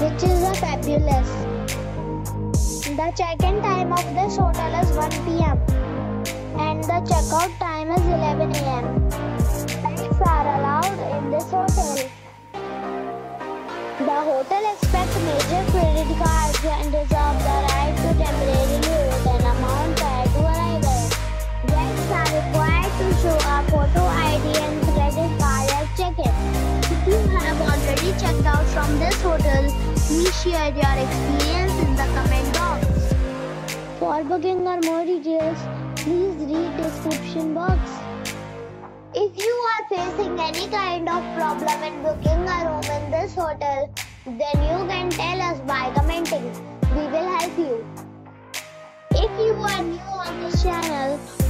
which is a fabulous. The check-in time of this hotel is 1 p.m. and the checkout time is 11 a.m. Pets are allowed in this hotel. The hotel expects major credit cards and reserves the right to temporarily hold an amount prior to arrival. Guests are required to show a photo ID and credit card at check-in. If you have already checked out from this hotel, please share your experience in the comment box. For booking or more details, please read description box. If you are facing any kind of problem in booking a room in this hotel, then you can tell us by commenting. We will help you. If you are new on this channel